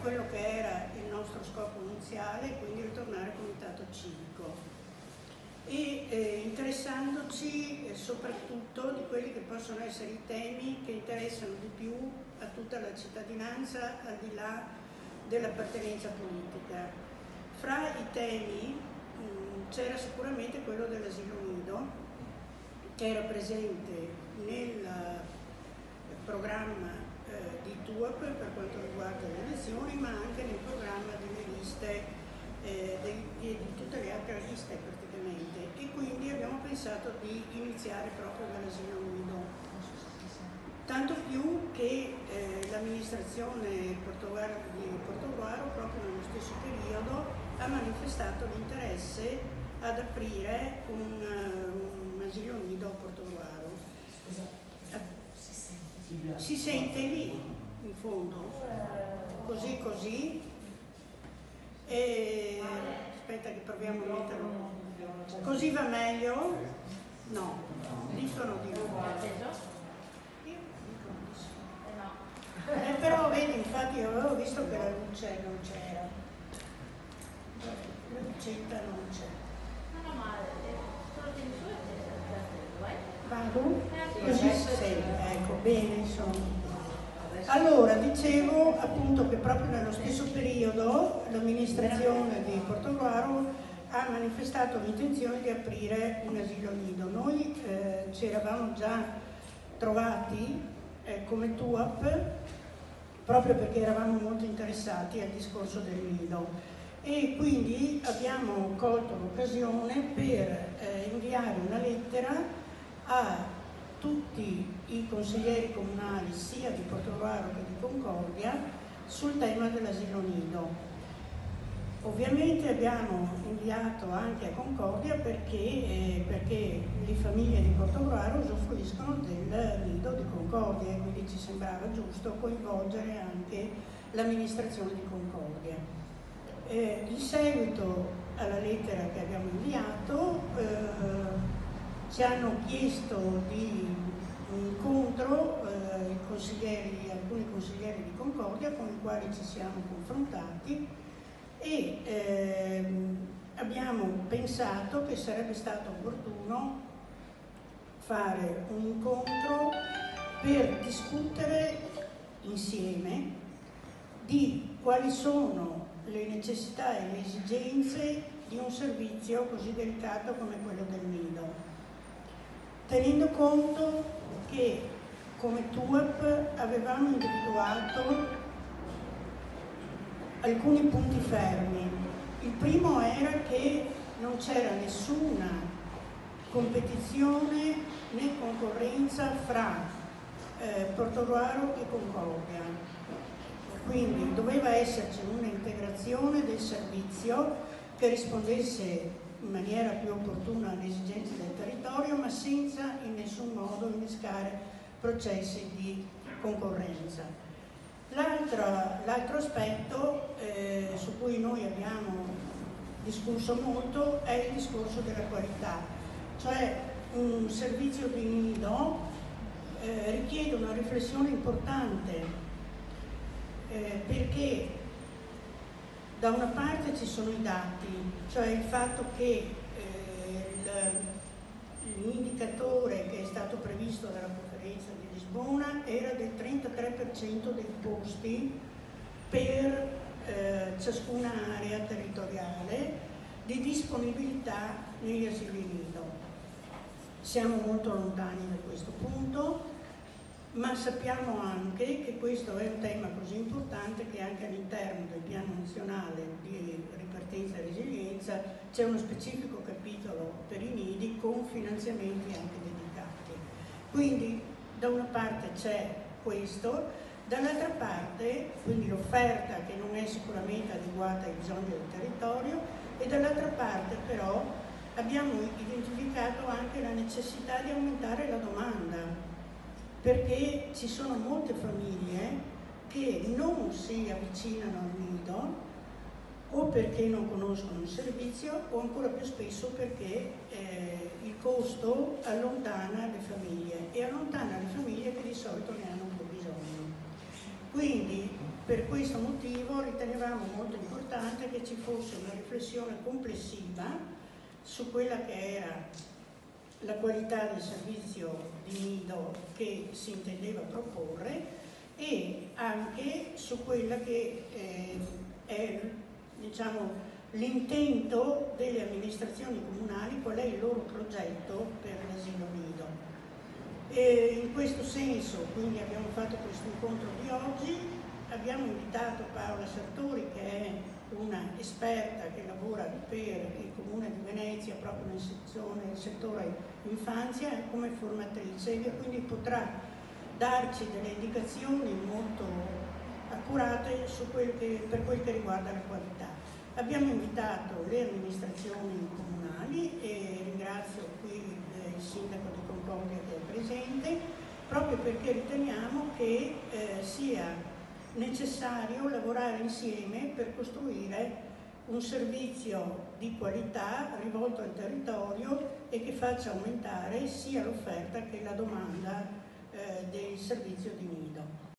quello che era il nostro scopo iniziale, quindi ritornare al comitato civico e eh, interessandoci eh, soprattutto di quelli che possono essere i temi che interessano di più a tutta la cittadinanza al di là dell'appartenenza politica. Fra i temi c'era sicuramente quello dell'asilo nido che era presente nel programma eh, di TUAP per quanto riguarda le elezioni ma anche nel programma delle liste eh, di, tutte le altre liste praticamente e quindi abbiamo pensato di iniziare proprio dall'asilo nido tanto più che eh, l'amministrazione di Portoguaro proprio nello stesso periodo ha manifestato l'interesse ad aprire un, un asilo nido a Portoguaro. Si sente lì, in fondo, così così. E aspetta che proviamo a metterlo. Così va meglio? No, dicono di. Eh, però vedi, infatti avevo visto che la luce non c'era. La lucetta non c'è. No, no, ma solo tieni su e Vado? Così ecco, bene insomma. Allora, dicevo appunto che proprio nello stesso periodo l'amministrazione di Portogruaro ha manifestato l'intenzione di aprire un asilo nido. Noi eh, ci eravamo già trovati eh, come TUAP proprio perché eravamo molto interessati al discorso del nido e quindi abbiamo colto l'occasione per eh, inviare una lettera a tutti i consiglieri comunali sia di Portovaro che di Concordia sul tema dell'asilo nido. Ovviamente abbiamo inviato anche a Concordia perché, eh, perché le famiglie di Portogruaro usufruiscono del nido di Concordia e quindi ci sembrava giusto coinvolgere anche l'amministrazione di Concordia. Eh, in seguito alla lettera che abbiamo inviato eh, ci hanno chiesto di incontro eh, consiglieri, alcuni consiglieri di Concordia con i quali ci siamo confrontati e ehm, abbiamo pensato che sarebbe stato opportuno fare un incontro per discutere insieme di quali sono le necessità e le esigenze di un servizio così delicato come quello del nido, tenendo conto che come TUAP avevamo individuato alcuni punti fermi. Il primo era che non c'era nessuna competizione né concorrenza fra eh, Portogruaro e Concordia. Quindi doveva esserci un'integrazione del servizio che rispondesse in maniera più opportuna alle esigenze del territorio, ma senza in nessun modo innescare processi di concorrenza. L'altro aspetto eh, su cui noi abbiamo discusso molto è il discorso della qualità, cioè un servizio di nido eh, richiede una riflessione importante eh, perché da una parte ci sono i dati, cioè il fatto che eh, l'indicatore che è stato previsto dalla conferenza di Lisbona era del 33% dei posti per eh, ciascuna area territoriale di disponibilità negli asili nido. Siamo molto lontani da questo punto, ma sappiamo anche che questo è un tema così importante che anche all'interno del nazionale di ripartenza e resilienza c'è uno specifico capitolo per i nidi con finanziamenti anche dedicati. Quindi da una parte c'è questo, dall'altra parte, quindi l'offerta che non è sicuramente adeguata ai bisogni del territorio, e dall'altra parte però abbiamo identificato anche la necessità di aumentare la domanda, perché ci sono molte famiglie che non si avvicinano al nido o perché non conoscono il servizio o ancora più spesso perché eh, il costo allontana le famiglie e allontana le famiglie che di solito ne hanno un po' bisogno. Quindi per questo motivo ritenevamo molto importante che ci fosse una riflessione complessiva su quella che era la qualità del servizio di nido che si intendeva proporre e anche su quella che eh, è diciamo, l'intento delle amministrazioni comunali, qual è il loro progetto per l'asilo nido. E in questo senso quindi abbiamo fatto questo incontro di oggi, abbiamo invitato Paola Sartori che è una esperta che lavora per il Comune di Venezia proprio nel, nel settore infanzia come formatrice e quindi potrà darci delle indicazioni molto accurate quel che, per quel che riguarda la qualità. Abbiamo invitato le amministrazioni comunali e ringrazio qui eh, il sindaco di Concordia che è presente, proprio perché riteniamo che eh, sia necessario lavorare insieme per costruire un servizio di qualità rivolto al territorio e che faccia aumentare sia l'offerta che la domanda eh, del servizio di nido.